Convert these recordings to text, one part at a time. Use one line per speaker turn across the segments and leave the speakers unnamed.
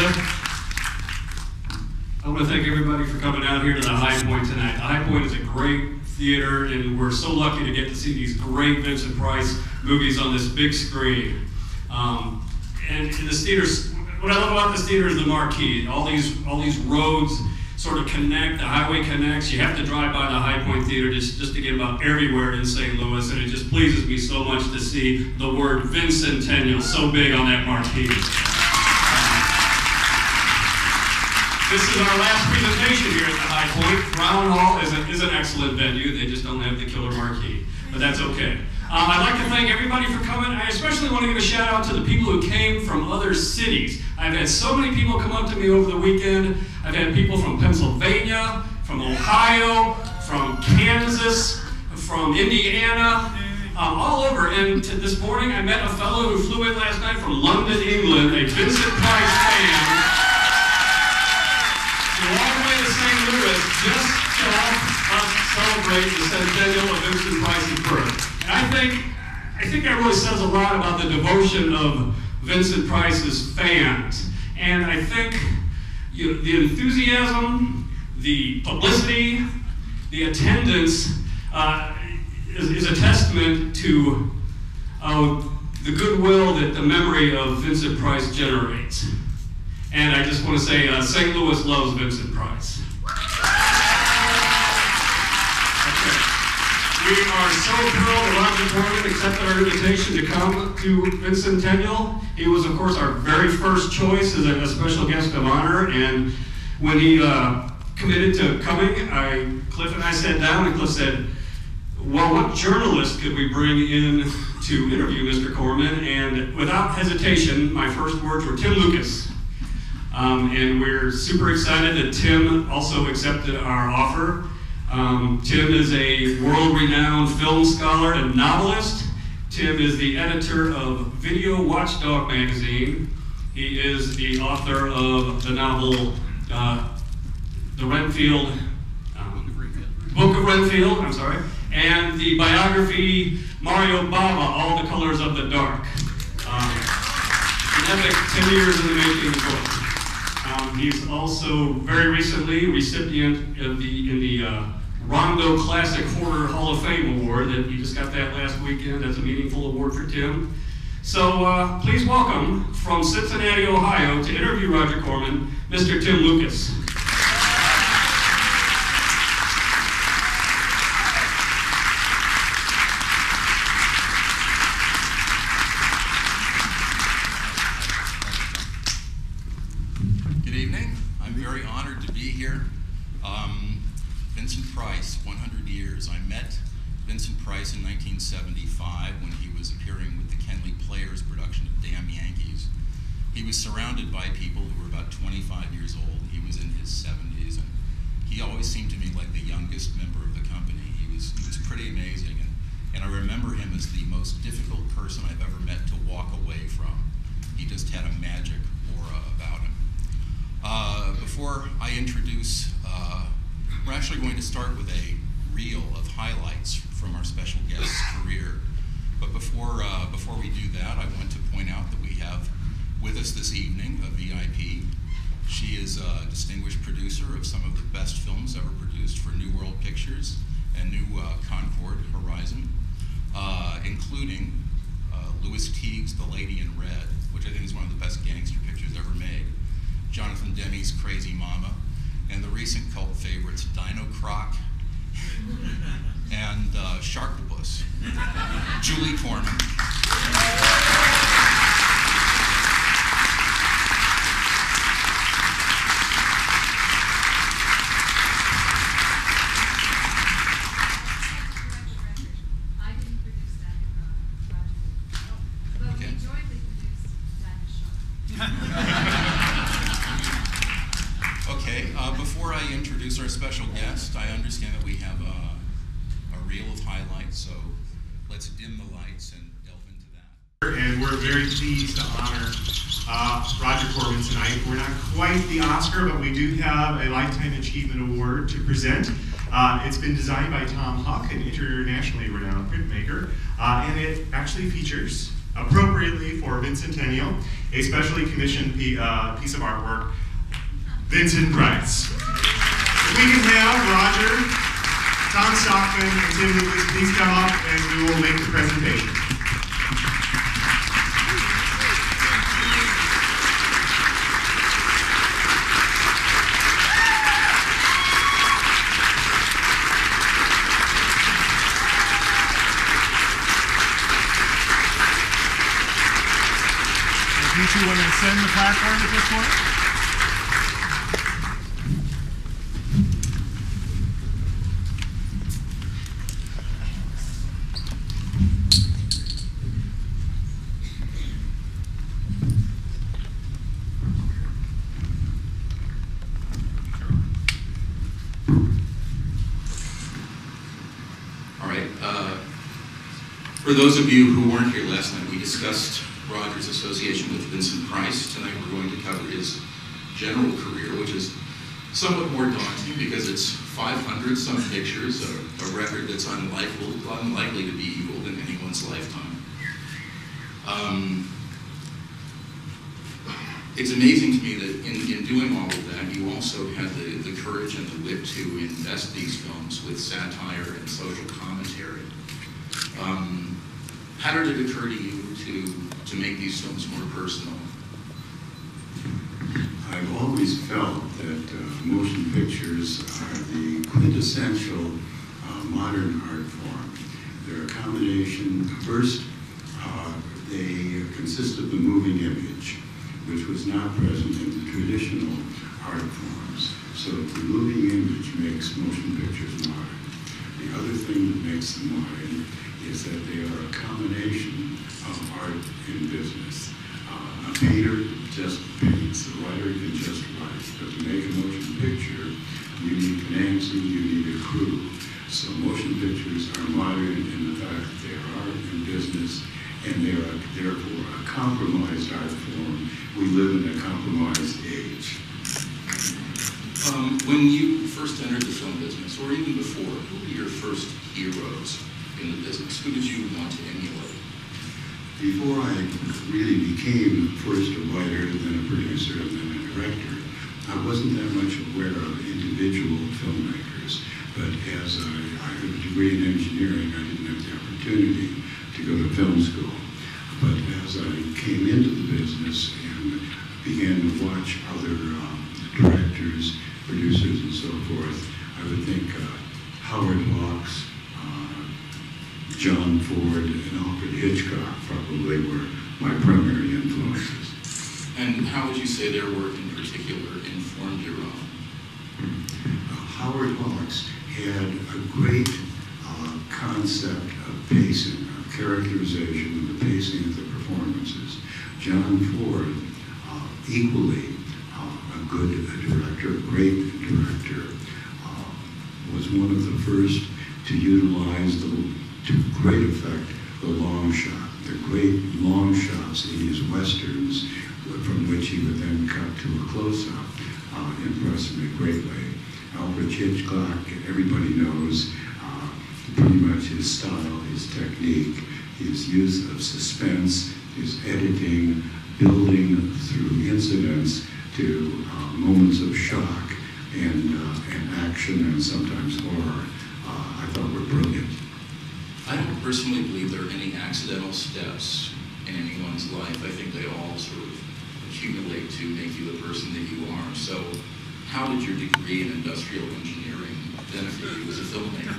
I want to thank everybody for coming out here to the Hi Pointe tonight. The Hi Pointe is a great theater, and we're so lucky to get to see these great Vincent Price movies on this big screen. Um, and, and the theaters, what I love about this theater is the marquee. All these, all these roads sort of connect, the highway connects. You have to drive by the Hi Pointe Theater just, just to get about everywhere in St. Louis, and it just pleases me so much to see the word Vincentennial so big on that marquee. This is our last presentation here at the Hi Pointe. Brown Hall is, a, is an excellent venue. They just don't have the killer marquee, but that's okay. Uh, I'd like to thank everybody for coming. I especially want to give a shout out to the people who came from other cities. I've had so many people come up to me over the weekend. I've had people from Pennsylvania, from Ohio, from Kansas, from Indiana, um, all over. And to this morning, I met a fellow who flew in last night from London, England, a Vincent Price fan flew all the way to St. Louis just to us celebrate the centennial of Vincent Price's birth. And I think, I think that really says a lot about the devotion of Vincent Price's fans. And I think you know, the enthusiasm, the publicity, the attendance uh, is, is, a testament to uh, the goodwill that the memory of Vincent Price generates. And I just want to say, uh, St. Louis loves Vincent Price. We are so thrilled that Roger Corman accepted our invitation to come to Vincentennial. He was, of course, our very first choice as a, special guest of honor. And when he uh, committed to coming, I, Cliff and I sat down, and Cliff said, well, what journalist could we bring in to interview Mr. Corman? And without hesitation, my first words were Tim Lucas. Um, and we're super excited that Tim also accepted our offer. Um, Tim is a world-renowned film scholar and novelist. Tim is the editor of Video Watchdog magazine. He is the author of the novel uh, The Renfield, um, Book of Renfield, I'm sorry, and the biography Mario Bava, All the Colors of the Dark. Um, an epic 10 years in the making book. Um, he's also very recently recipient of the in the uh, Rondo Classic Horror Hall of Fame Award. That he just got that last weekend. That's a meaningful award for Tim. So uh, please welcome from Cincinnati, Ohio, to interview Roger Corman, Mr. Tim Lucas.
was surrounded by people who were about 25 years old. He was in his 70s, and he always seemed to me like the youngest member of the company. He was he was pretty amazing, and and I remember him as the most difficult person I've ever met to walk away from. He just had a magic aura about him. Uh, before I introduce, uh, we're actually going to start with a reel of highlights from our special guest's career. But before, uh, before we do that, I want to point out that we have with us this evening, a VIP. She is a distinguished producer of some of the best films ever produced for New World Pictures and New uh, Concorde Horizon, uh, including uh, Lewis Teague's The Lady in Red, which I think is one of the best gangster pictures ever made, Jonathan Demme's Crazy Mama, and the recent cult favorites Dinocroc and uh, Sharktopus, Julie Corman.
Present. Uh, it's been designed by Tom Huck, an internationally renowned printmaker, uh, and it actually features appropriately for Vincentennial, a specially commissioned uh, piece of artwork, Vincent Price. We can have Roger, Tom Stockman, and Tim Lucas please come up and we will make the presentation.
If you two want to at this point?
All right. uh, For those of you who weren't here last night, we discussed Roger's association with Vincent Price. Tonight, we're going to cover his general career, which is somewhat more daunting because it's 500 some pictures, a a record that's unlikely, unlikely to be equaled in anyone's lifetime. Um, It's amazing to me that in, in doing all of that, you also had the, the courage and the wit to invest these films with satire and social commentary. Um, how did it occur to you to, to make these films more personal?
Always felt that uh, motion pictures are the quintessential uh, modern art form. They're a combination, first, uh, they consist of the moving image, which was not present in the traditional art forms. So the moving image makes motion pictures modern. The other thing that makes them modern is that they are a combination of art and business. A painter just paints, a writer can just write. But to make a motion picture, you need financing, you need a crew. So motion pictures are modern in the fact that they are and business, and they are therefore a compromised art form. We live in a compromised age.
Um, when you first entered the film business, or even before, who were your first heroes in the business? Who did you want to emulate?
Before I really became first a writer, then a producer, and then a director, I wasn't that much aware of individual filmmakers. But as I, I have a degree in engineering, I didn't have the opportunity to go to film school. But as I came into the business and began to watch other um, directors, producers, and so forth, I would think uh, Howard Hawks, uh, John Ford and Alfred Hitchcock probably were my primary influences.
And how would you say their work in particular informed your own?
Uh, Howard Hawks had a great uh, concept of pacing, of characterization, of the pacing of the performances. John Ford, uh, equally uh, a good director, a great director, uh, was one of the first to utilize the, to great effect the long shot, the great long shots in his westerns, from which he would then cut to a close-up, uh, impressed me greatly. Alfred Hitchcock, everybody knows uh, pretty much his style, his technique, his use of suspense, his editing, building through incidents to uh, moments of shock and, uh, and action and sometimes horror, uh, I thought were brilliant.
I don't personally believe there are any accidental steps in anyone's life. I think they all sort of accumulate to make you the person that you are. So, how did your degree in industrial engineering benefit you as a filmmaker?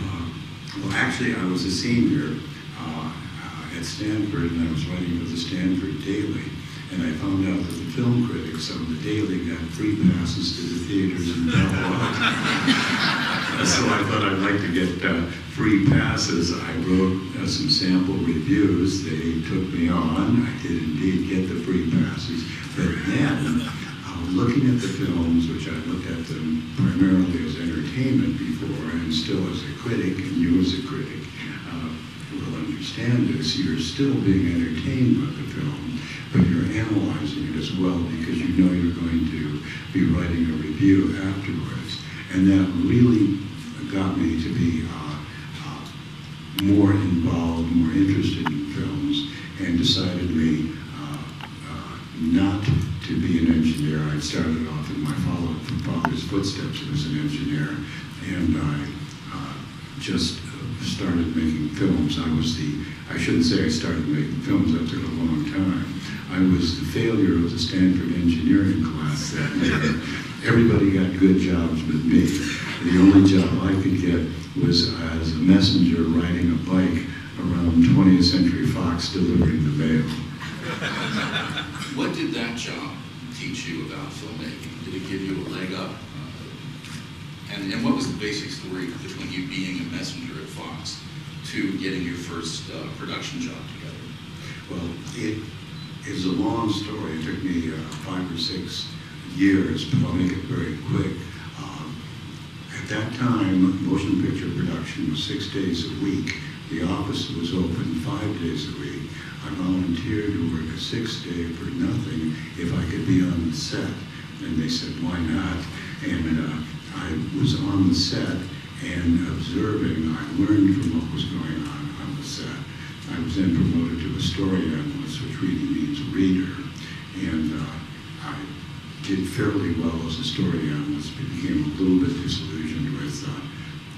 Uh, Well, actually, I was a senior uh, at Stanford, and I was writing for the Stanford Daily, and I found out that the film critics of the Daily got free passes to the theaters in Alto. so I thought I'd like to get uh, free passes. I wrote uh, some sample reviews. They took me on. I did indeed get the free passes. But then, uh, looking at the films, which I looked at them primarily as entertainment before, and still as a critic, and you as a critic uh, will understand this, you're still being entertained by the film, but you're analyzing it as well because you know you're going to be writing a review afterwards. And that really got me to be uh, more involved, more interested in films. and decidedly uh, uh, not to be an engineer. I started off in my father's footsteps as an engineer, and I uh, just started making films. I was the, I shouldn't say I started making films, that took a long time. I was the failure of the Stanford engineering class that year. Everybody got good jobs but me. The only job I could get was as a messenger riding a bike around 20th Century Fox delivering the mail.
What did that job teach you about filmmaking? Did it give you a leg up? And, and what was the basic story between you being a messenger at Fox to getting your first uh, production job together?
Well, it is a long story. It took me uh, five or six years, but I'll make it very quick. At that time, motion picture production was six days a week. The office was open five days a week. I volunteered to work a sixth day for nothing if I could be on the set. And they said, why not? And uh, I was on the set and observing. I learned from what was going on on the set. I was then promoted to a story analyst, which really means reader. And uh, did fairly well as a story analyst, but became a little bit disillusioned with uh,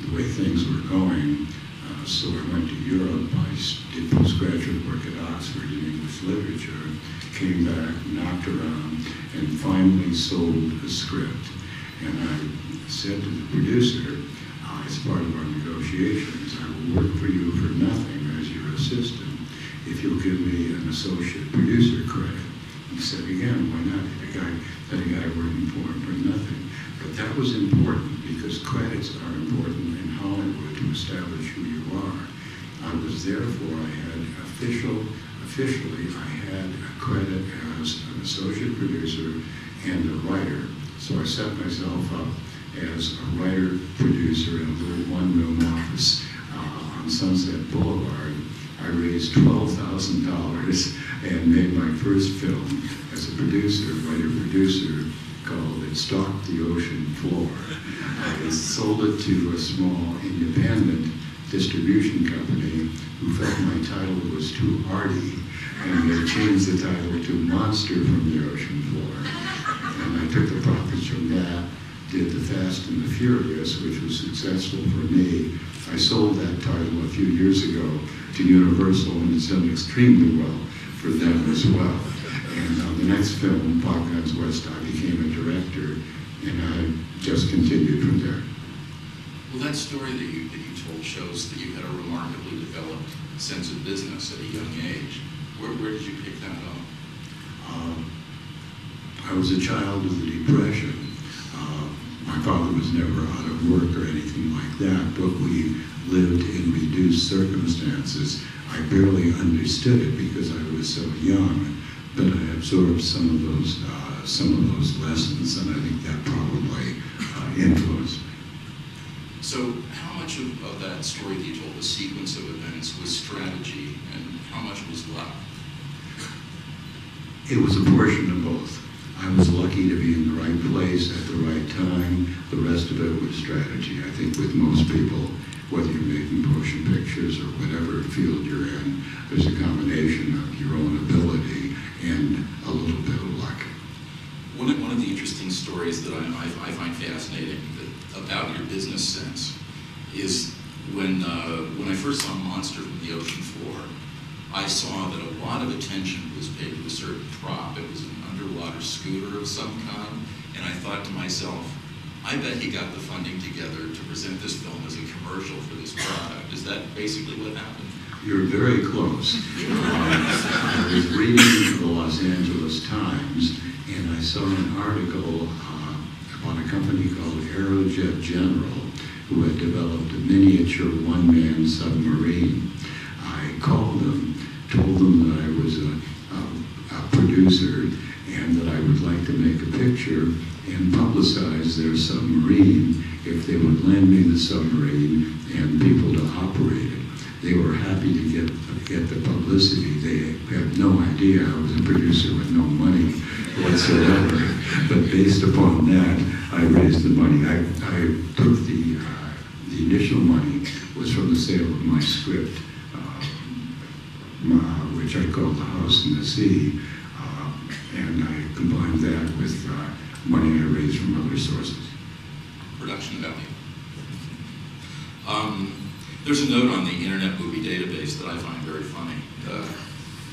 the way things were going. Uh, so I went to Europe. I did postgraduate work at Oxford in English literature, came back, knocked around, and finally sold a script. And I said to the producer, uh, as part of our negotiations, I will work for you for nothing as your assistant if you'll give me an associate producer credit. He said, again, why not? The guy, that a guy working for him for nothing. But that was important because credits are important in Hollywood to establish who you are. I was therefore, I had official, officially, I had a credit as an associate producer and a writer. So I set myself up as a writer, producer in a little one-room office uh, on Sunset Boulevard. I raised $12,000 and made my first film as a producer, writer-producer, called It Stalked the Ocean Floor. I sold it to a small independent distribution company who felt my title was too arty, and they changed the title to Monster from the Ocean Floor. And I took the profits from that, did The Fast and the Furious, which was successful for me. I sold that title a few years ago to Universal, and it's done extremely well for them as well. And uh, the next film, Pop Guns West, I became a director, and I just continued from there.
Well, that story that you, that you told shows that you had a remarkably developed sense of business at a young age. Where, where did you pick that up?
Um, I was a child of the Depression. Uh, my father was never out of work or anything like that, but we lived in reduced circumstances. I barely understood it because I was so young, but I absorbed some of those uh, some of those lessons, and I think that probably uh, influenced me.
So how much of, of that story that you told, the sequence of events, was strategy and how much was luck?
It was a portion of both. I was lucky to be in the right place at the right time. The rest of it was strategy. I think with most people, whether you're making motion pictures or whatever field you're in, there's a combination of your own ability and a little bit of luck.
One of, one of the interesting stories that I, I, I find fascinating that, about your business sense is when, uh, when I first saw Monster from the Ocean Floor, I saw that a lot of attention was paid to a certain prop. It was an underwater scooter of some kind, and I thought to myself, I bet he got the funding together to present this film as a commercial for this product. Is that basically what happened?
You're very close. I was reading the Los Angeles Times, and I saw an article uh, about a company called Aerojet General, who had developed a miniature one-man submarine. I called them, told them that I was a, a, a producer, and that I would like to make a picture and publicize their submarine if they would lend me the submarine and people to operate it they were happy to get get the publicity. They had no idea I was a producer with no money whatsoever. But based upon that, I raised the money. I, I took the uh, the initial money was from the sale of my script, uh, my- which which I called The House in the Sea. Uh, and I combined that with uh, money I raised from other sources.
Production value. Um, there's a note on the Internet Movie Database that I find very funny. Uh,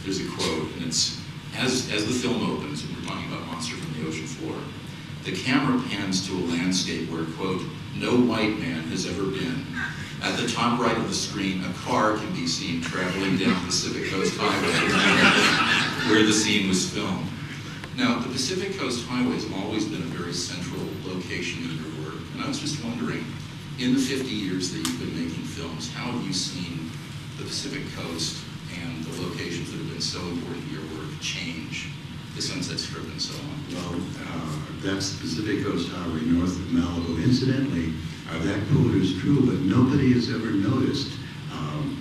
there's a quote, and it's as, as the film opens, and we're talking about Monster from the Ocean Floor, the camera pans to a landscape where, quote, no white man has ever been. At the top right of the screen, a car can be seen traveling down Pacific Coast Highway where the scene was filmed. Now, the Pacific Coast Highway has always been a very central location in work, and I was just wondering, in the 50 years that you've been making films, how have you seen the Pacific Coast and the locations that have been so important to your work change, the Sunset Strip and so on?
Well, uh, that's the Pacific Coast Highway north of Malibu. Incidentally, uh, that quote is true, but nobody has ever noticed um,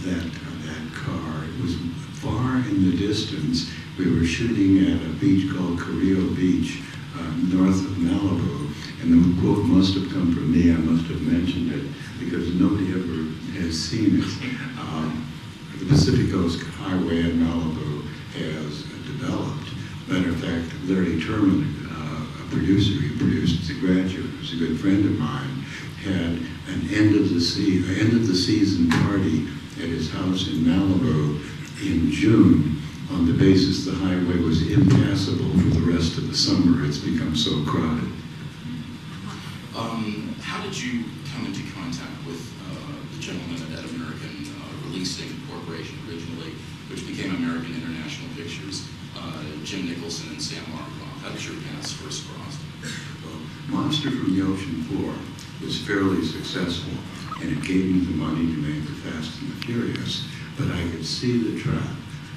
that uh, that car. It was far in the distance. We were shooting at a beach called Carrillo Beach, uh, north of Malibu, and the quote must have come from me. I must have mentioned it because nobody ever has seen it. Um, the Pacific Coast Highway in Malibu has developed. Matter of fact, Larry Turman, uh, a producer who produced The Graduate, who's a good friend of mine, had an end of the sea, end of the season party at his house in Malibu in June on the basis the highway was impassable for the rest of the summer. It's become so crowded.
How did you come into contact with uh, the gentleman at American uh, Releasing Corporation originally, which became American International Pictures, uh, Jim Nicholson and Sam Arkoff? How did your paths first cross?
Well, Monster from the Ocean Floor was fairly successful, and it gave me the money to make The Fast and the Furious. But I could see the trap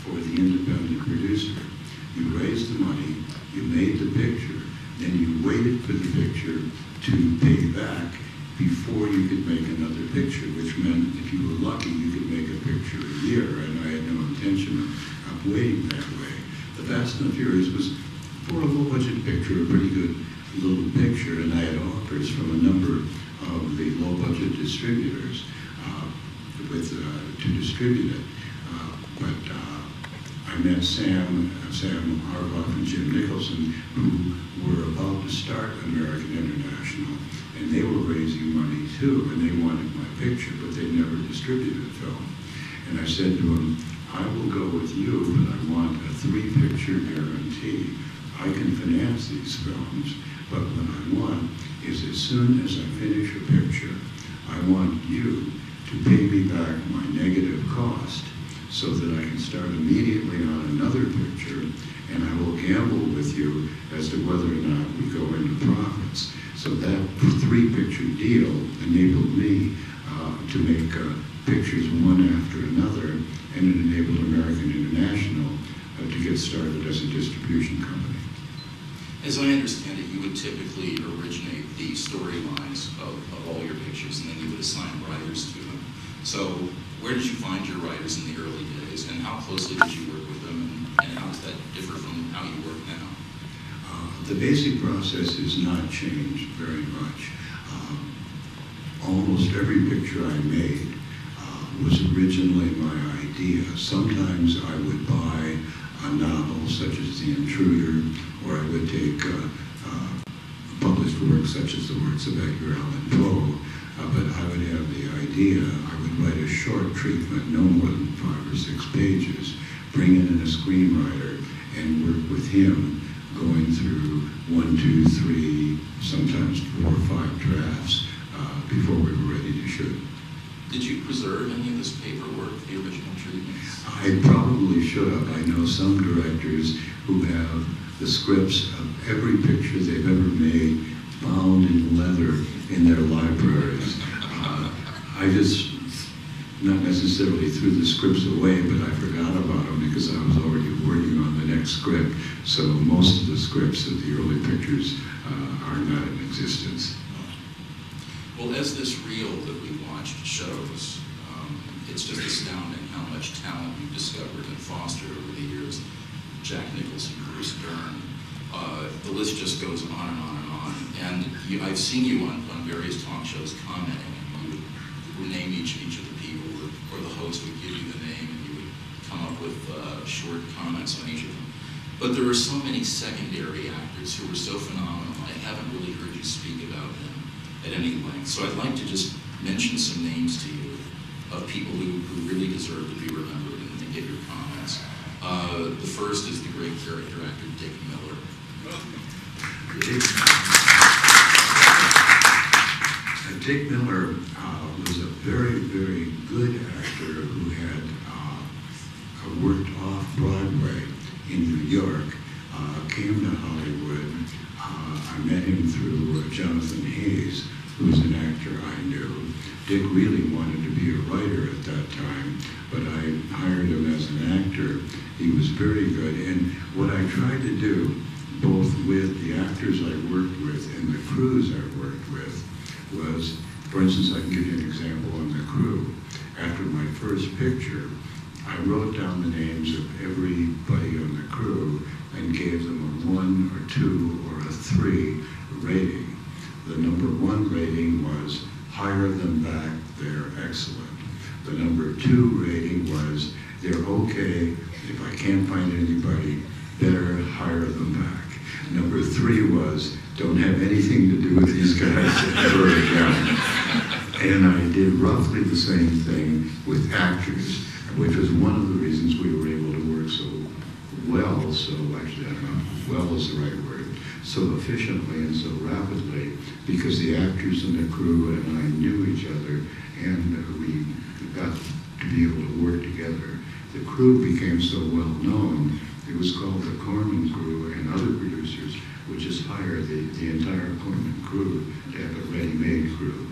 for the independent producer. You raised the money, you made the picture, then you waited for the picture to pay back before you could make another picture, which meant if you were lucky, you could make a picture a year, and I had no intention of, of waiting that way. The Fast and the Furious was, for a low-budget picture, a pretty good little picture, and I had offers from a number of the low-budget distributors uh, with, uh, to distribute it. I met Sam, Sam Arkoff and Jim Nicholson, who were about to start American International, and they were raising money too, and they wanted my picture, but they never distributed the film. And I said to them, I will go with you, but I want a three-picture guarantee. I can finance these films, but what I want is as soon as I finish a picture, I want you to pay me back my negative cost so that I can start immediately on another picture and I will gamble with you as to whether or not we go into profits. So that three-picture deal enabled me uh, to make uh, pictures one after another and it enabled American International uh, to get started as a distribution company.
As I understand it, you would typically originate the storylines of, of all your pictures, and then you would assign writers to them. So, where did you find your writers in the early days, and how closely did you work with them, and, how does that differ from how you work now?
Uh, the basic process has not changed very much. Um, almost every picture I made uh, was originally my idea. Sometimes I would buy a novel such as The Intruder, or I would take uh, uh, published works such as the works of Edgar Allan Poe, uh, but I would have the idea, I would write a short treatment, no more than five or six pages, bring in a screenwriter, and work with him going through one, two, three, sometimes four or five drafts uh, before we were ready to shoot.
Did you preserve any of this paperwork, the original treatments?
I probably should have. I know some directors who have the scripts of every picture they've ever made bound in leather in their libraries. Uh, I just, not necessarily threw the scripts away, but I forgot about them because I was already working on the next script. So most of the scripts of the early pictures uh, are not in existence.
Well, as this reel that we watched shows, um, it's just astounding how much talent you've discovered and fostered over the years. Jack Nicholson, Bruce Dern, uh, the list just goes on and on and on. And you, I've seen you on, on various talk shows commenting, and you name each each of the or, the host would give you the name, and you would come up with uh, short comments on each of them. But there are so many secondary actors who were so phenomenal. I haven't really heard you speak about them at any length. So I'd like to just mention some names to you of people who, who really deserve to be remembered and, and get your comments. Uh, the first is the great character actor Dick Miller.
Dick uh, Miller uh, was a very, very good actor who had uh, worked off Broadway in New York, uh, came to Hollywood. Uh, I met him through uh, Jonathan Haze, who was an actor I knew. Dick really wanted to be a writer at that time, but I hired him as an actor. He was very good, and what I tried to do, both with the actors I worked with and the crews I worked with, was, for instance, I can give you an example on the crew. After my first picture, I wrote down the names of everybody on the crew and gave them a one or two or a three rating. The number one rating was hire them back, they're excellent. The number two rating was they're okay, if I can't find anybody, better hire them back. Number three was don't have anything to do with these guys ever again. And I did roughly the same thing with actors, which was one of the reasons we were able to work so well, so actually, I don't know, well is the right word, so efficiently and so rapidly, because the actors and the crew and I knew each other, and we got to be able to work together. The crew became so well known, it was called the Corman Crew, and other producers would just hire the, the entire Corman crew to have a ready-made crew.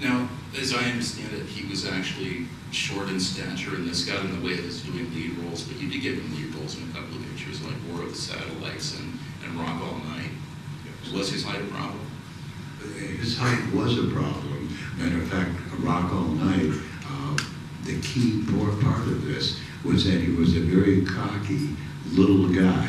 Now, as I understand it, he was actually short in stature, and this got in the way of his doing lead roles, but you did give him lead roles in a couple of pictures, like War of the Satellites and, and Rock All Night. Was his height a problem?
His height was a problem. Matter of fact, Rock All Night, uh, the key part of this was that he was a very cocky little guy.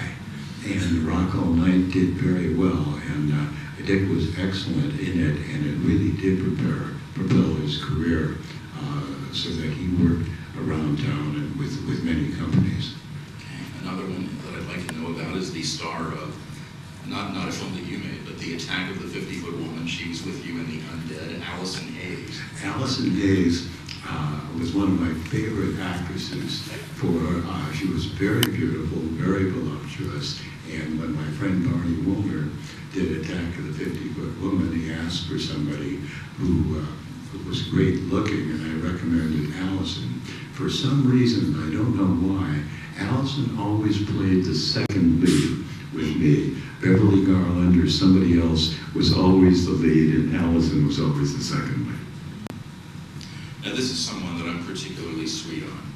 And Rock All Night did very well, and uh, Dick was excellent in it, and it really did prepare, propel his career uh, so that he worked around town and with, with many companies.
Okay, another one that I'd like to know about is the star of, not, not a film that you made, but The Attack of the 50-Foot Woman. She was with you in The Undead, Allison Hayes.
Allison Hayes uh, was one of my favorite actresses. For uh, she was very beautiful, very voluptuous, and when my friend Barney Woolner did Attack of the 50 Foot Woman, he asked for somebody who, uh, who was great looking, and I recommended Allison. For some reason, I don't know why, Allison always played the second lead with me. Beverly Garland or somebody else was always the lead, and Allison was always the second lead.
Now, this is someone that I'm particularly sweet on.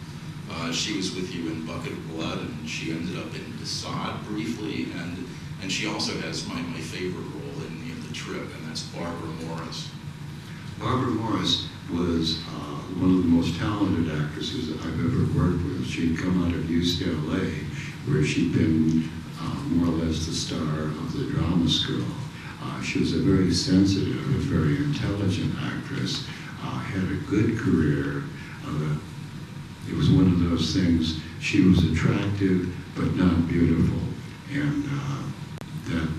Uh, she was with you in Bucket of Blood, and she ended up in Desaad briefly, and and she also has my, my favorite role in, in The Trip, and that's Barboura Morris.
Barboura Morris was uh, one of the most talented actresses that I've ever worked with. She'd come out of UCLA, where she'd been uh, more or less the star of the drama school. Uh, she was a very sensitive, a very intelligent actress, uh, had a good career. Uh, it was one of those things, she was attractive but not beautiful, and uh, that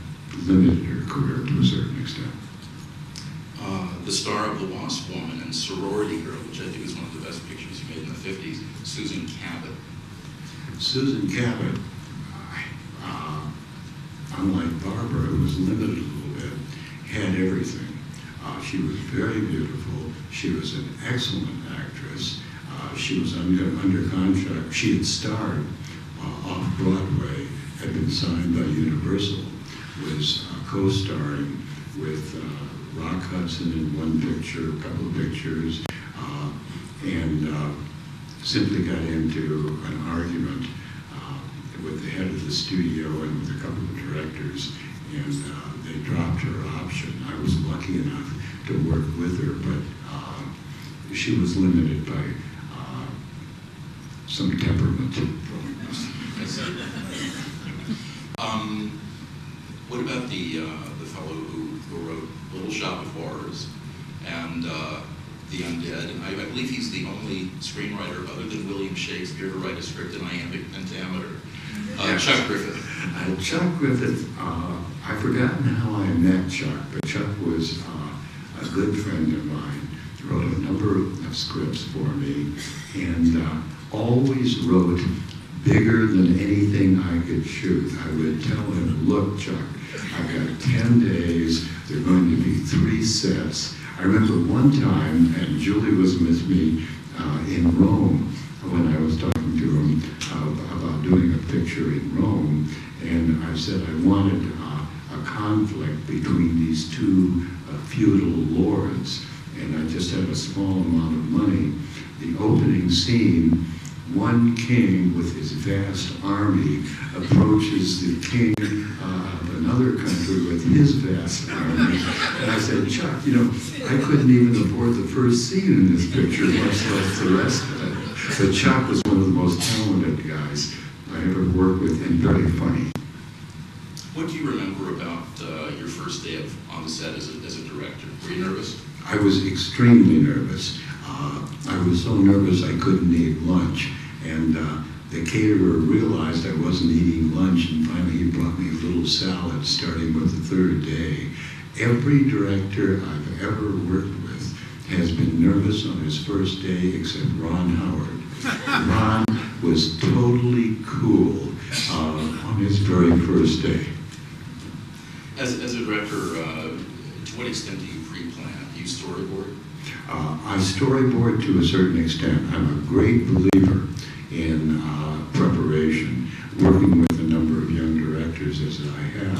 limited her career to a certain extent.
Uh, the star of The Wasp Woman and Sorority Girl, which I think is one of the best pictures you made in the 50s, Susan Cabot.
Susan Cabot, uh, unlike Barboura, who was limited a little bit, had everything. Uh, she was very beautiful. She was an excellent actress. Uh, she was under, under contract. She had starred uh, off Broadway, had been signed by Universal, was uh, co-starring with uh, Rock Hudson in one picture, a couple of pictures, uh, and simply got into an argument with the head of the studio and with a couple of directors, and they dropped her option. I was lucky enough to work with her, but uh, she was limited by uh, some temperament.
Um, what about the uh, the fellow who, who wrote Little Shop of Horrors and uh, the undead. And I, I believe he's the only screenwriter other than William Shakespeare to write a script in iambic pentameter. Uh,
Yes.
Chuck Griffith.
Uh, Chuck Griffith, uh, I've forgotten how I met Chuck, but Chuck was uh, a good friend of mine. Wrote a number of scripts for me, and uh, always wrote bigger than anything I could shoot. I would tell him, "Look, Chuck, I've got ten days. There are going to be three sets." I remember one time, and Julie was with me uh, in Rome when I was talking to him uh, about doing a picture in Rome, and I said I wanted uh, a conflict between these two feudal lords, and I just had a small amount of money. The opening scene, one king with his vast army approaches the king uh, of another country with his vast army. And I said, Chuck, you know, I couldn't even afford the first scene in this picture, much less the rest of it. But Chuck was one of the most talented guys I ever worked with and very funny.
What do you remember about uh, your first day of, on the set as a, as a director? Were you nervous?
I was extremely nervous. Uh, I was so nervous I couldn't eat lunch. And uh, the caterer realized I wasn't eating lunch, and finally he brought me a little salad starting with the third day. Every director I've ever worked with has been nervous on his first day except Ron Howard. Ron was totally cool uh, on his very first day.
As, as a director, uh, to what extent do you pre-plan? Do you storyboard?
Uh, I storyboard to a certain extent. I'm a great believer in uh, preparation, working with a number of young directors as I have.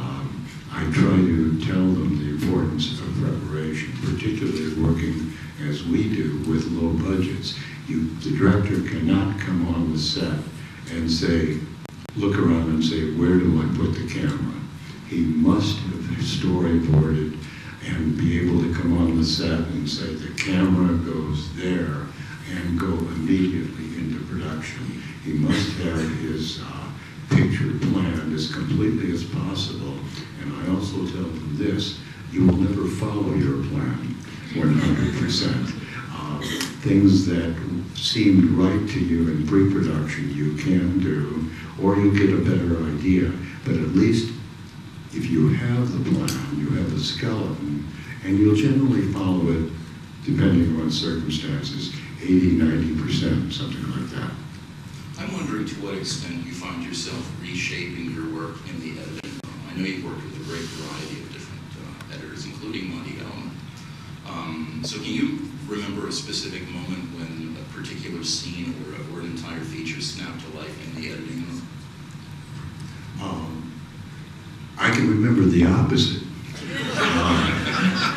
Um, I try to tell them the importance of preparation, particularly working as we do with low budgets. You, the director cannot come on the set and say, look around and say, where do I put the camera? He must have storyboarded and be able to come on the set and say the camera goes there and go immediately into production. He must have his uh, picture planned as completely as possible. And I also tell them this, you will never follow your plan 100%. Uh, things that seemed right to you in pre-production you can do, or you get a better idea. But at least if you have the plan, you have the skeleton, and you'll generally follow it, depending on circumstances, 80, 90%, something like that.
I'm wondering to what extent you find yourself reshaping your work in the editing room. I know you've worked with a great variety of different uh, editors, including Monte Hellman. Um, so can you remember a specific moment when a particular scene or, a, or an entire feature snapped to life in the editing room?
Um, I can remember the opposite. Uh,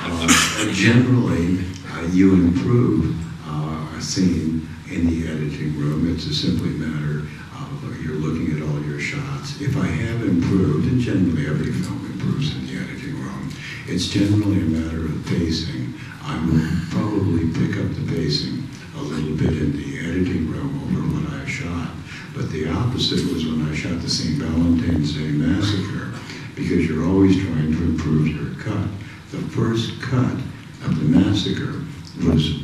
uh, generally, uh, you improve uh, a scene in the editing room. It's a simply matter of uh, you're looking at all your shots. If I have improved, and generally every film improves in the editing room, it's generally a matter of pacing. I will probably pick up the pacing a little bit in the editing room over what I shot. But the opposite was when I shot the St. Valentine's Day Massacre, because you're always trying to improve your cut. The first cut of the massacre was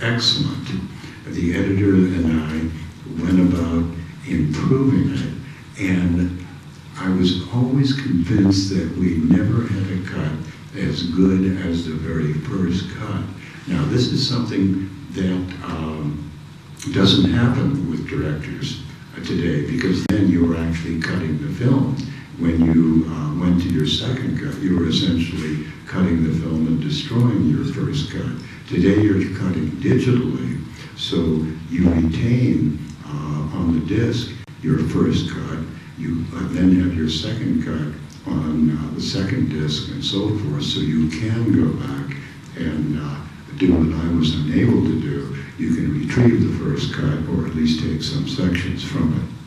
excellent. The editor and I went about improving it, and I was always convinced that we never had a cut as good as the very first cut. Now, this is something that um, doesn't happen with directors uh, today because then you're actually cutting the film. When you uh, went to your second cut, you were essentially cutting the film and destroying your first cut. Today you're cutting digitally, so you retain uh, on the disc your first cut. You then have your second cut on uh, the second disc and so forth, so you can go back and uh, do what I was unable to do. You can retrieve the first cut or at least take some sections from it.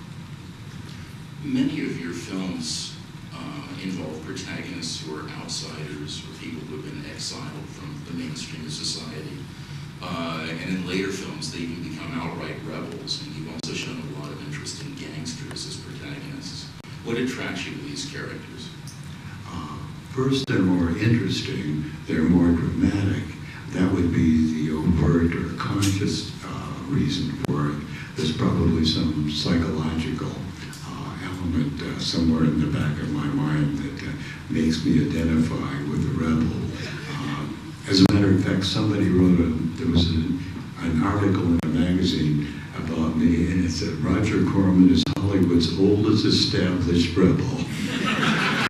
Many of your films uh, involve protagonists who are outsiders or people who have been exiled from the mainstream of society. Uh, and in later films, they even become outright rebels. And you've also shown a lot of interest in gangsters as protagonists. What attracts you to these characters?
Uh, First, they're more interesting, they're more dramatic. that would be the overt or conscious uh, reason for it. There's probably some psychological uh, somewhere in the back of my mind that uh, makes me identify with the rebel. Uh, as a matter of fact, somebody wrote a, there was a, an article in a magazine about me, and it said, Roger Corman is Hollywood's oldest established rebel.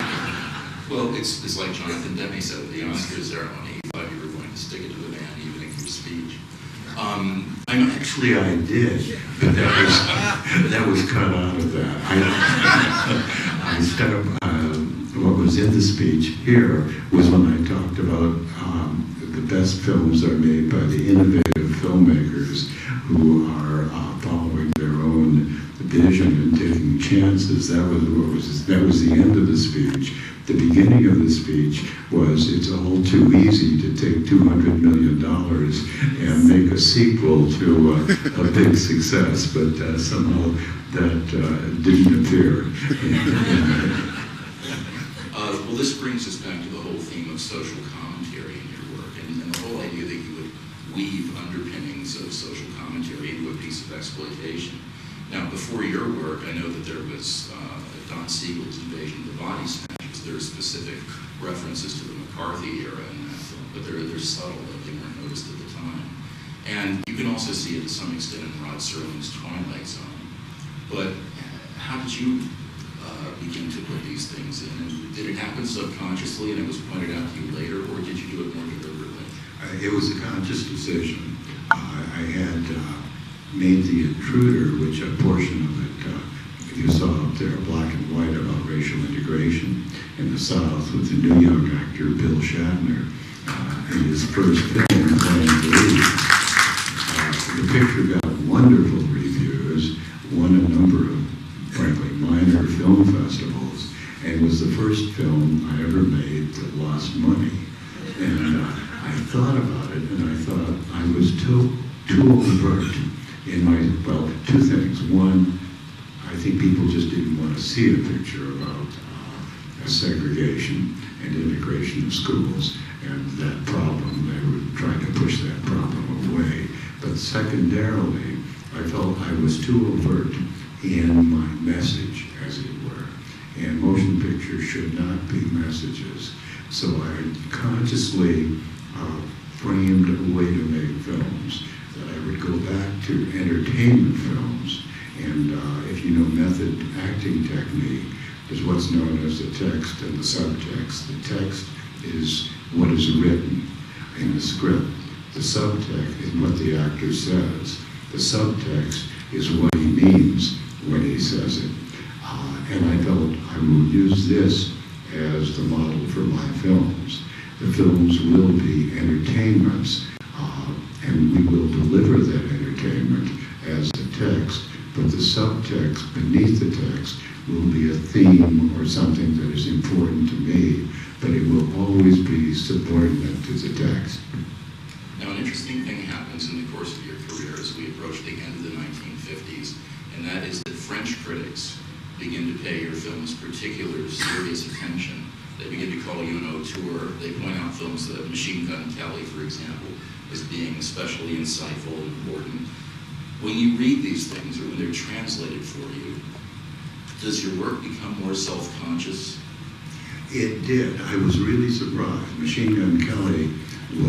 Well, it's, it's like Jonathan Demme said at the Oscars ceremony, he thought you were going to stick it to the man even in your speech. Um, I'm
Actually, I did, but that was, that was cut out of that. I, I stepped, um, what was in the speech here was when I talked about um, the best films are made by the innovative filmmakers who are uh, following their own vision and taking chances. That was what was that was the end of the speech. The beginning of the speech was it's all too easy to take two hundred million dollars and make a sequel to uh, a big success, but uh, somehow that uh, didn't appear.
Uh, well, this brings us back to the whole theme of social commentary in your work, and, and the whole idea that you would weave underpinnings of social commentary into a piece of exploitation. Now, before your work, I know that there was uh, Don Siegel's Invasion of the Body Snatchers. There are specific references to the McCarthy era in that film, but they're, they're subtle, they weren't noticed at the time. And you can also see it to some extent in Rod Serling's Twilight Zone. But how did you uh, begin to put these things in? And did it happen subconsciously and it was pointed out to you later, or did you do it more deliberately?
Uh, It was a conscious decision. Uh, I had uh, made The Intruder, which a portion of it, uh, you saw up there, black and white about racial integration in the South with the new York actor Bill Shatner uh, in his first film, Playing the Lead. Uh, The picture got wonderful reviews, won a number of, frankly, minor film festivals, and was the first film I ever made that lost money. And uh, I thought about it, and I thought I was too, too overt in my, well, two things. One, I think people just didn't want to see a picture about uh, segregation and integration of schools and that problem. They were trying to push that problem away. But secondarily, I felt I was too overt in my message, as it were. And motion pictures should not be messages. So I consciously uh, framed a way to make films that I would go back to entertainment films. And uh, if you know method acting technique, is what's known as the text and the subtext. The text is what is written in the script. The subtext is what the actor says. The subtext is what he means when he says it. Uh, and I felt I will use this as the model for my films. The films will be entertainments, uh, and we will deliver that entertainment as the text, but the subtext beneath the text will be a theme or something that is important to me, but it will always be subordinate to the text.
Now, an interesting thing happens in the course of your career as we approach the end of the 1950s, and that is that French critics begin to pay your films particular serious attention. They begin to call you an auteur. They point out films that Machine Gun Kelly, for example, as being especially insightful and important. When you read these things, or when they're translated for you, does your work become more self-conscious?
It did. I was really surprised. Machine Gun Kelly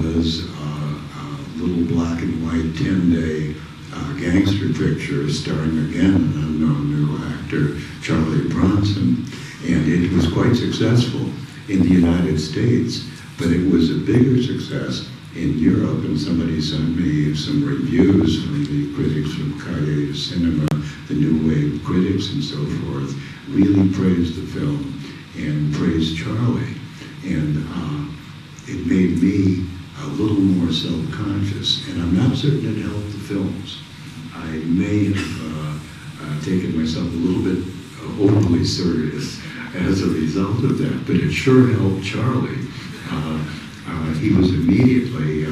was uh, a little black and white 10-day uh, gangster picture starring again an unknown new actor, Charlie Bronson, and it was quite successful in the United States, but it was a bigger success in Europe, and somebody sent me some reviews from the critics from du Cinema, the New Wave critics and so forth, really praised the film and praised Charlie. And uh, it made me a little more self-conscious, and I'm not certain it helped the films. I may have uh, uh, taken myself a little bit uh, overly serious as a result of that, but it sure helped Charlie. He was immediately uh,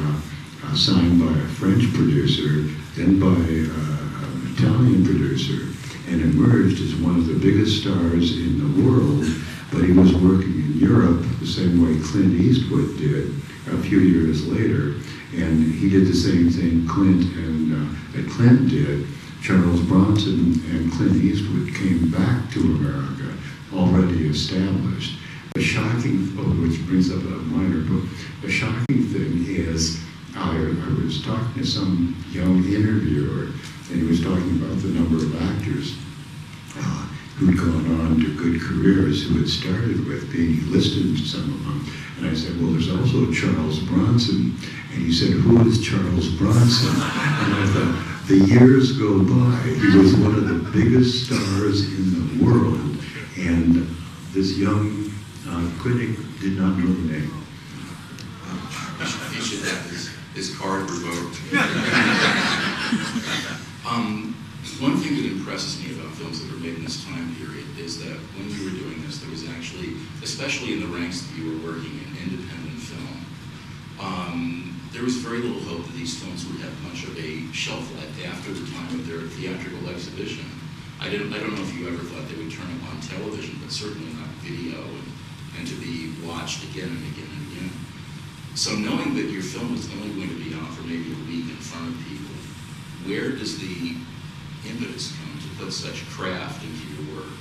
uh, signed by a French producer, then by uh, an Italian producer, and emerged as one of the biggest stars in the world. But he was working in Europe the same way Clint Eastwood did a few years later, And he did the same thing Clint and uh, Clint did. Charles Bronson and Clint Eastwood came back to America already established. The shocking, oh, which brings up a minor book, the shocking thing is I, I was talking to some young interviewer and he was talking about the number of actors uh, who'd gone on to good careers, who had started with being, listed some of them. And I said, well, there's also Charles Bronson. And he said, who is Charles Bronson? And I thought, the years go by. He was one of the biggest stars in the world. And this young uh, critic did not know the name.
He should, he should have his, his card revoked. um, one thing that impresses me about films that were made in this time period is that when you were doing this, there was actually, especially in the ranks that you were working in, independent film, um, there was very little hope that these films would have much of a shelf life after the time of their theatrical exhibition. I didn't, I don't know if you ever thought they would turn up on television, but certainly not video and, and to be watched again and again and again. So knowing that your film was only going to be on for maybe a week in front of people, where does the impetus come to put such craft into your work?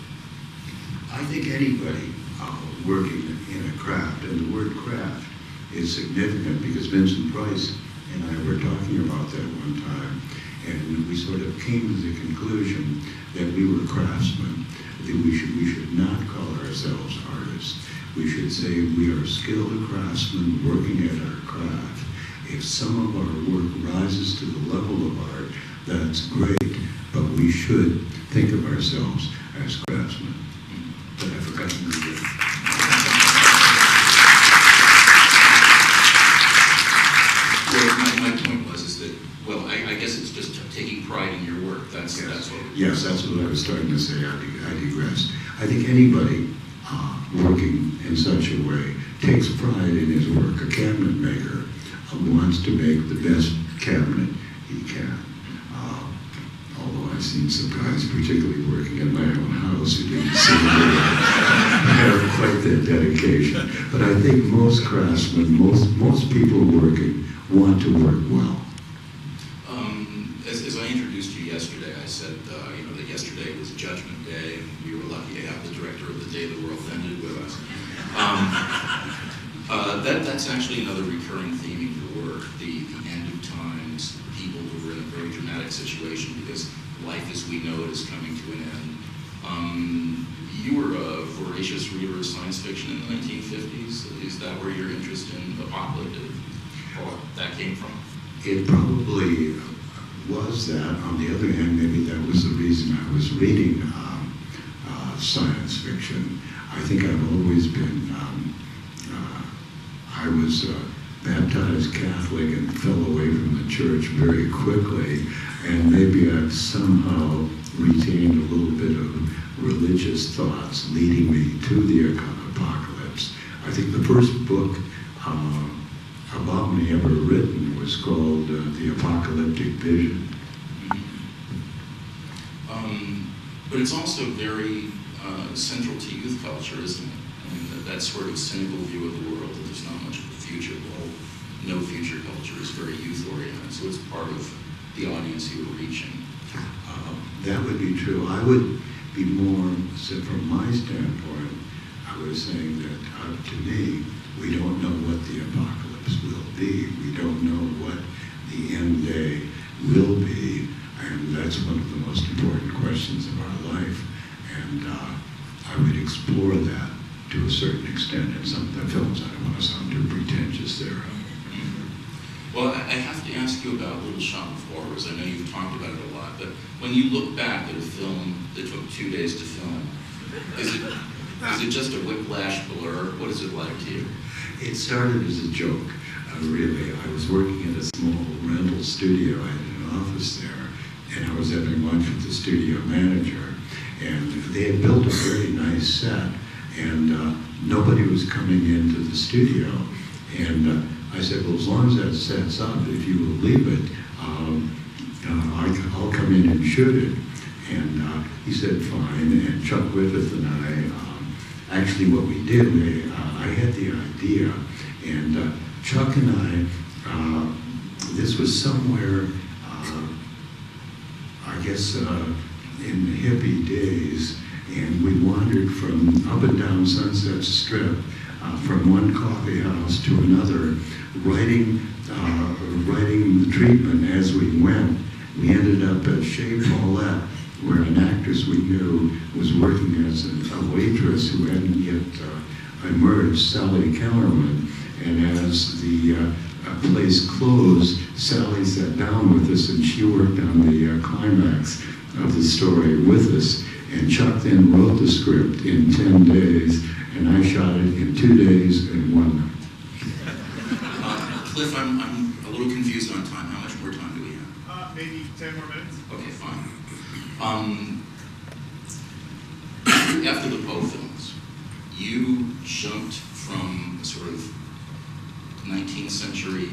I think anybody uh, working in a craft, and the word craft is significant because Vincent Price and I were talking about that one time, and we sort of came to the conclusion that we were craftsmen, that we should, we should not call ourselves artists. We should say we are skilled craftsmen working at our craft. If some of our work rises to the level of art, that's great, but we should think of ourselves as craftsmen. But I forgot to move it.
My, my point was is that, well, I, I guess it's just taking pride in your work. That's, that's what.
Yes, that's what I was starting to say. I digress. I think anybody uh, working in such a way takes pride in his work. A cabinet maker uh, wants to make the best cabinet he can. Uh, although I've seen some guys, particularly working in my own house, who didn't seem to have quite that dedication. But I think most craftsmen, most most people working, want to work well.
Um, as, as I introduced you yesterday, I said, uh, you know, that yesterday was Judgment Day, and we were lucky to have the director of The Day the World Ended with us. Um, uh, that, that's actually another recurring theme in your work, the, the end of times, people who are in a very dramatic situation because life as we know it is coming to an end. Um, you were a voracious reader of science fiction in the 1950s. Is that where your interest in apocalypse, or that came from?
It probably was that. On the other hand, maybe that was the reason I was reading um, uh, science fiction. I think I've always been, um, I was uh, baptized Catholic and fell away from the church very quickly, and maybe I've somehow retained a little bit of religious thoughts leading me to the apocalypse. I think the first book uh, about me ever written was called uh, The Apocalyptic Vision.
Um, but it's also very uh, central to youth culture, isn't it? Mean, that, that sort of cynical view of the world that there's not much of a future. well, no future culture is very youth oriented, so it's part of the audience you were reaching.
Uh, that would be true. I would be more, so from my standpoint, I was saying that uh, to me, we don't know what the apocalypse will be. We don't know what the end day will be. And that's one of the most important questions of our life. And uh, I would explore that to a certain extent in some of the films. I don't want to sound too pretentious there.
Well, I I have to ask you about Little Shop of Horrors. I know you've talked about it a lot, but when you look back at a film that took two days to film, is it is it just a whiplash blur? What is it like to you?
It started as a joke, uh, really. I was working at a small rental studio. I had an office there, and I was having lunch with the studio manager. And they had built a very nice set, and uh, nobody was coming into the studio. And uh, I said, well, as long as that set's up, if you will leave it, um, uh, I, I'll come in and shoot it. And uh, he said, fine. And Chuck Griffith and I, um, actually what we did, we, uh, I had the idea, and Chuck and I this was somewhere, I guess, in the hippie days, and we wandered from up and down Sunset Strip, uh, from one coffee house to another, writing, uh, writing the treatment as we went. We ended up at Chez Paulette, where an actress we knew was working as a, a waitress who hadn't yet uh, emerged, Sally Kellerman. And as the uh, uh, place closed, Sally sat down with us and she worked on the uh, climax of the story with us. And Chuck then wrote the script in 10 days, and I shot it in two days and one night.
Uh, Cliff, I'm, I'm a little confused on time. How much more time do we have?
Uh, maybe 10 more minutes?
Okay, fine. Um, after the Poe films, you jumped from a sort of 19th century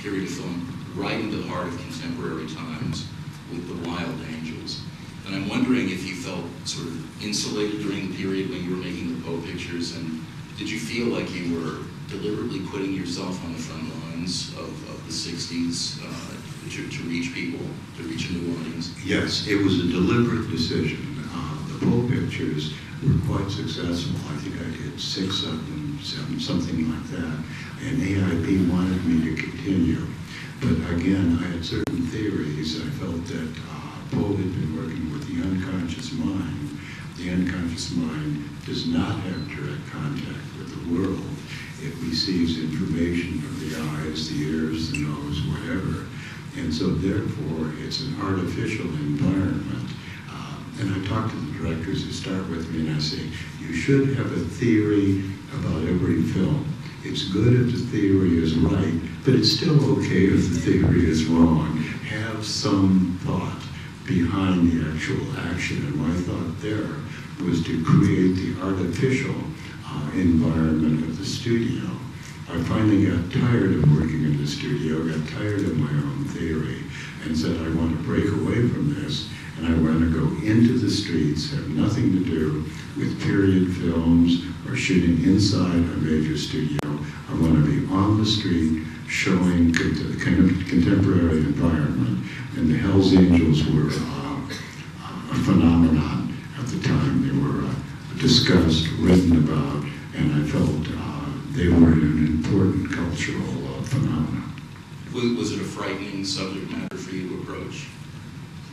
period of film right into the heart of contemporary times with The Wild Angels. And I'm wondering if you felt sort of insulated during the period when you were making the Poe pictures, and did you feel like you were deliberately putting yourself on the front lines of, of the 60s uh, to, to reach people, to reach a new audience?
Yes, it was a deliberate decision. Uh, the Poe pictures were quite successful. I think I did six of them, seven, something like that. And AIP wanted me to continue. But again, I had certain theories. I felt that uh, Poe had been working with the unconscious mind. The unconscious mind does not have direct contact with the world. It receives information from the eyes, the ears, the nose, whatever. And so therefore, it's an artificial environment. Uh, and I talk to the directors who start with me and I say, you should have a theory about every film. It's good if the theory is right, but it's still okay if the theory is wrong. Have some thought behind the actual action. And my thought there was to create the artificial uh, environment of the studio. I finally got tired of working in the studio, got tired of my own theory, and said, I want to break away from this, and I want to go into the streets, have nothing to do with period films or shooting inside a major studio. I want to be on the street showing cont- con- contemporary environment, and the Hells Angels were uh, a phenomenon at the time. They were uh, discussed, written about, and I felt uh, they were an important cultural uh, phenomenon.
Was, was it a frightening subject matter for you to approach?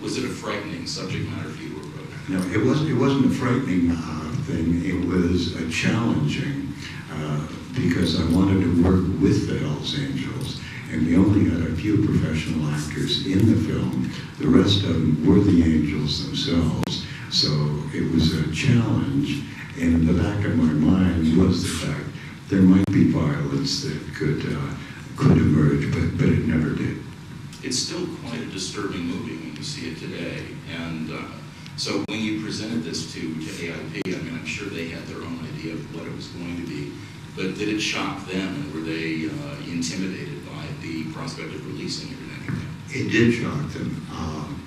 Was it a frightening subject matter for you to approach?
No, it wasn't. It wasn't a frightening uh, thing. It was a challenging uh, because I wanted to work with the Hells Angels, and we only had a few professional actors in the film. The rest of them were the Angels themselves. So it was a challenge, and in the back of my mind was the fact there might be violence that could uh, could emerge, but but it never did.
It's still quite a disturbing movie when you see it today. And uh, so when you presented this to, to AIP, I mean, I'm sure they had their own idea of what it was going to be. But did it shock them, and were they uh, intimidated by the prospect of releasing it in any way?
It did shock them. Um,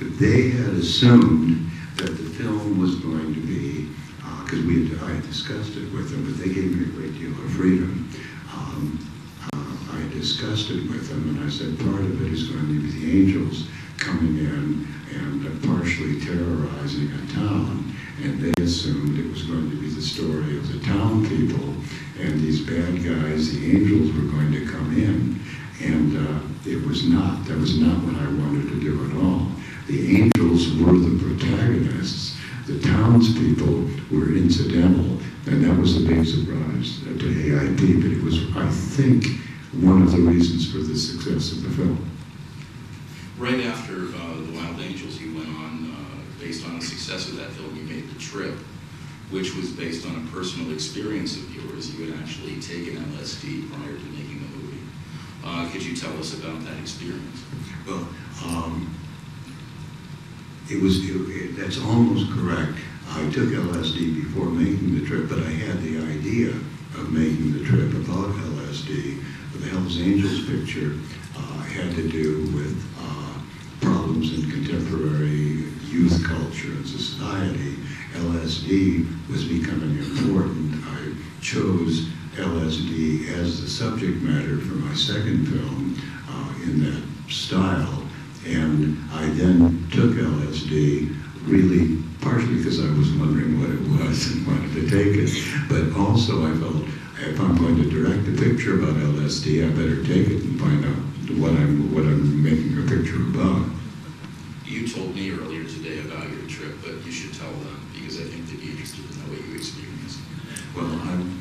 they had assumed that the film was going to be, because we had, I had discussed it with them, but they gave me a great deal of freedom. Um, uh, I discussed it with them, and I said part of it is going to be the angels coming in and uh, partially terrorizing a town. And they assumed it was going to be the story of the town people and these bad guys, the angels, were going to come in. And uh, it was not. That was not what I wanted to do at all. The angels were the protagonists. The townspeople were incidental, and that was a big surprise to AIP. But it was, I think, one of the reasons for the success of the film.
Right after uh, The Wild Angels, you went on, uh, based on the success of that film, you made The Trip, which was based on a personal experience of yours. You had actually taken LSD prior to making the movie. Uh, could you tell us about that experience?
Well, um, it was, it, it, that's almost correct. I took LSD before making the trip, but I had the idea of making the trip about LSD. The Hells Angels picture uh, had to do with uh, problems in contemporary culture and society. LSD was becoming important. I chose LSD as the subject matter for my second film uh, in that style. And I then took LSD really partially because I was wondering what it was and wanted to take it, but also I felt if I'm going to direct a picture about LSD, I better take it and find out what I'm what I'm making a picture about.
You told me earlier today about your trip, but you should tell them because I think they'd be interested to know what you experienced.
Well, I'm.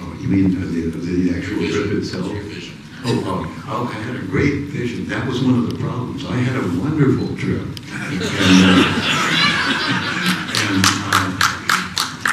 Oh, you mean the the actual trip itself? Oh, oh, oh, I had a great vision. That was one of the problems. I had a wonderful trip. And, uh, and uh,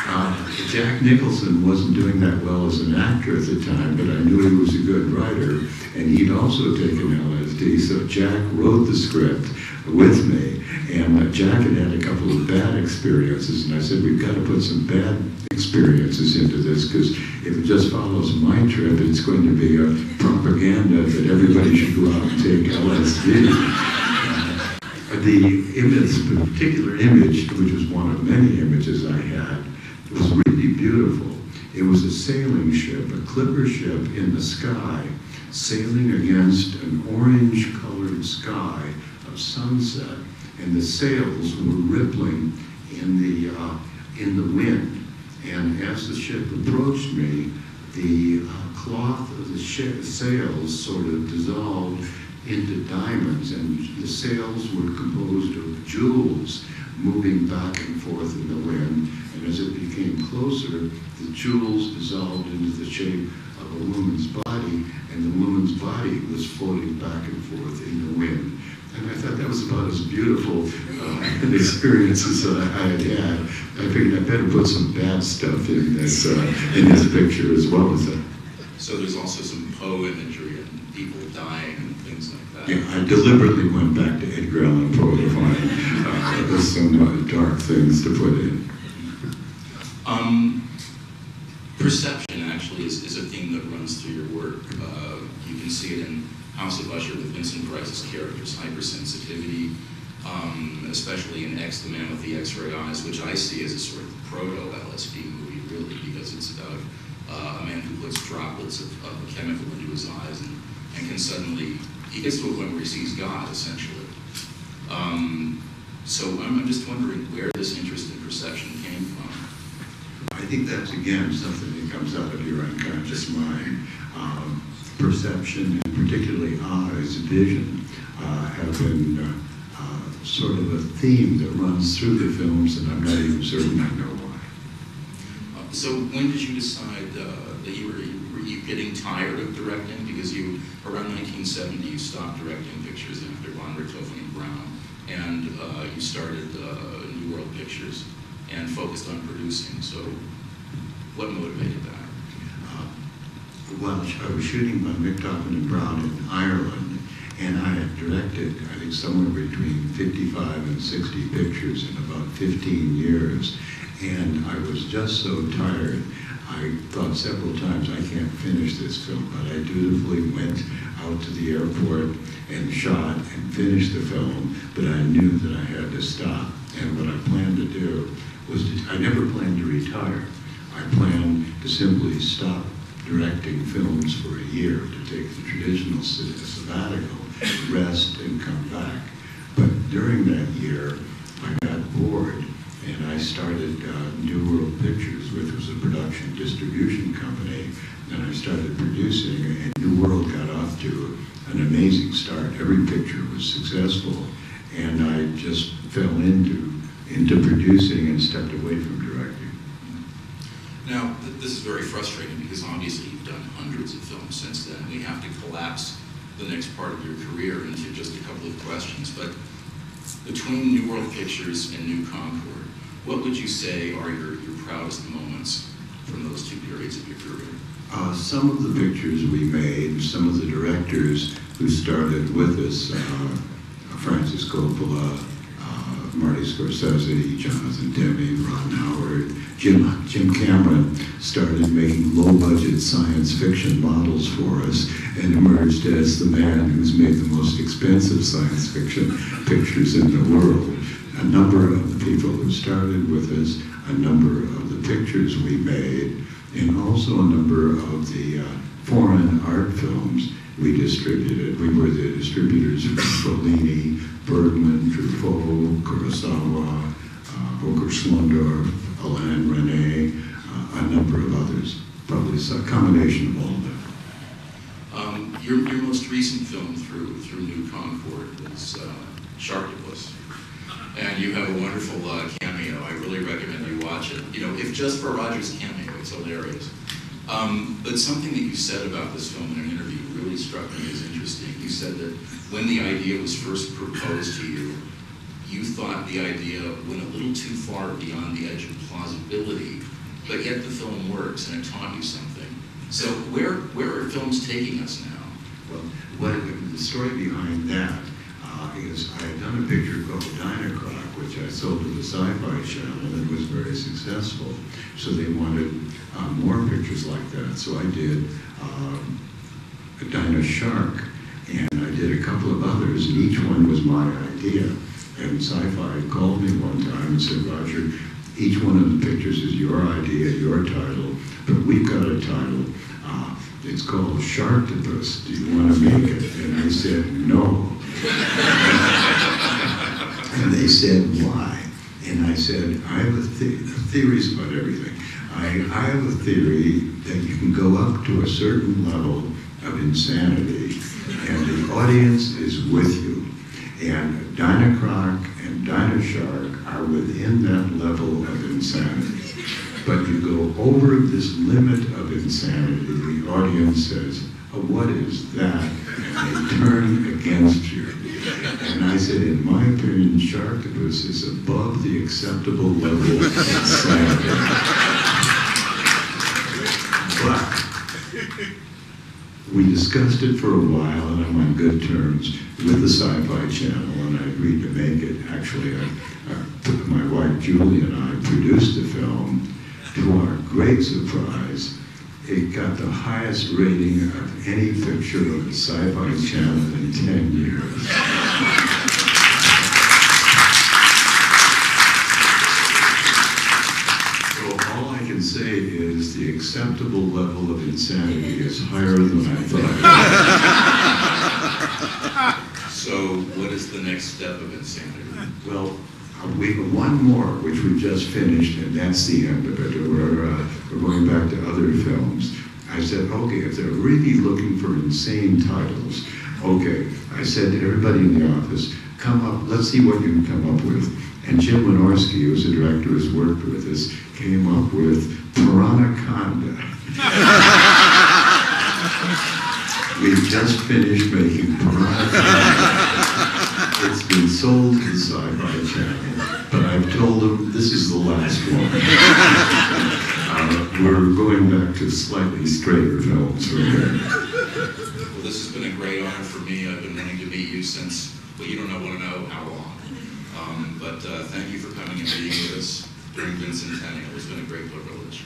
uh, Jack Nicholson wasn't doing that well as an actor at the time, but I knew he was a good writer, and he'd also taken LSD. So Jack wrote the script with me, and Jack had had a couple of bad experiences, and I said, we've got to put some bad experiences into this, because if it just follows my trip, it's going to be a propaganda that everybody should go out and take LSD. Uh, the image, the particular image, which was one of many images I had, was really beautiful. It was a sailing ship, a clipper ship in the sky, sailing against an orange-colored sky of sunset, and the sails were rippling in the uh, in the wind. And as the ship approached me, the uh, cloth of the ship, sails sort of dissolved into diamonds, and the sails were composed of jewels moving back and forth in the wind. And as it became closer, the jewels dissolved into the shape of a woman's body, and the woman's body was floating back and forth in the wind. And I thought that was about as beautiful uh, an experience as uh, I had had. I figured I better put some bad stuff in this uh, in this picture as well as that.
So there's also some Poe imagery and people dying and things like that.
Yeah, I deliberately went back to Edgar Allan Poe to find uh, some uh, dark things to put in.
Um, perception actually is, is a theme that runs through your work. Uh, you can see it in House of Usher with Vincent Price's characters, hypersensitivity, um, especially in X, the Man with the X-ray Eyes, which I see as a sort of proto-LSD movie, really, because it's about uh, a man who puts droplets of, of a chemical into his eyes and, and can suddenly, he gets to a point where he sees God, essentially. Um, so I'm, I'm just wondering where this interest in perception came from.
I think that's again something that comes out of your unconscious mind. Um, perception and particularly eyes, vision, uh, have been uh, uh, sort of a theme that runs through the films, and I'm not even certain I know why.
Uh, So when did you decide uh, that you were, were you getting tired of directing? Because you, around 1970, you stopped directing pictures after Von Richthofen and Brown, and you started New World Pictures and focused on producing. So what motivated that?
Well, I was shooting Von Richthofen and Brown in Ireland, and I had directed, I think, somewhere between 55 and 60 pictures in about 15 years. And I was just so tired, I thought several times, I can't finish this film, but I dutifully went out to the airport and shot and finished the film, but I knew that I had to stop. And what I planned to do was, to, I never planned to retire. I planned to simply stop directing films for a year, to take the traditional sabbatical, rest, and come back. But during that year, I got bored, and I started uh, New World Pictures, which was a production distribution company, and I started producing, and New World got off to an amazing start. Every picture was successful, and I just fell into into producing and stepped away from directing.
This is very frustrating because obviously you've done hundreds of films since then. We have to collapse the next part of your career into just a couple of questions. But between New World Pictures and New Concorde, what would you say are your, your proudest moments from those two periods of your career?
Uh, some of the pictures we made, some of the directors who started with us, uh, Francis Coppola, Marty Scorsese, Jonathan Demme, Ron Howard, Jim, Jim Cameron started making low-budget science fiction models for us and emerged as the man who's made the most expensive science fiction pictures in the world. A number of the people who started with us, a number of the pictures we made, and also a number of the uh, foreign art films we distributed. We were the distributors for Fellini, Bergman, Truffaut, Kurosawa, uh, Volker Alain Resnais, uh, a number of others. Probably a combination of all of them.
Um, your, your most recent film through through New Concorde was uh, Sharktopus, and you have a wonderful uh, cameo. I really recommend you watch it. You know, if just for Roger's cameo, it's hilarious. Um, but something that you said about this film in an interview really struck me as interesting. You said that when the idea was first proposed to you, you thought the idea went a little too far beyond the edge of plausibility, but yet the film works and it taught you something. So where where are films taking us now?
Well, what the story behind that uh, is I had done a picture called Diner Dinocroc, which I sold to the Sci-Fi Channel, and was very successful. So they wanted uh, more pictures like that. So I did um, a Dinoshark, and I did a couple of others, and each one was my idea. And Sci-Fi called me one time and said, Roger, each one of the pictures is your idea, your title, but we've got a title. Uh, it's called Sharktopus. Do you want to make it? And I said, no. they said, why? And I said, I have a the- theories about everything. I, I have a theory that you can go up to a certain level of insanity, and the audience is with you. And Dinocroc and Dinoshark are within that level of insanity. But you go over this limit of insanity, the audience says, oh, what is that? And they turn against you. And I said, in my opinion, Sharktopus is above the acceptable level of. But we discussed it for a while, and I'm on good terms with the Sci-Fi Channel, and I agreed to make it. Actually, I, I, my wife Julie and I produced the film. To our great surprise, it got the highest rating of any picture of the Sci-Fi Channel in 10 years. So all I can say is the acceptable level of insanity is higher than I thought.
So what is the next step of insanity?
Well, we have one more, which we just finished, and that's the end of it. We're, uh, we're going back to other films. I said, okay, if they're really looking for insane titles, okay. I said to everybody in the office, come up, let's see what you can come up with. And Jim Wynorski, who's the director who's worked with us, came up with Piranhaconda. We've just finished making Piranhaconda. It's been sold to the Sci-Fi Channel, but I've told them this is the last one. Uh, we're going back to slightly straighter films.
Well, this has been a great honor for me. I've been wanting to meet you since, well, you don't know, want to know how long. Um, but uh, thank you for coming and being with us during Vincent. It's been a great privilege.